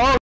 Oh